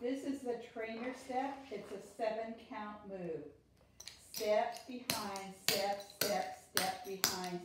This is the trainer step. It's a seven count move. Step behind, step, step, step behind,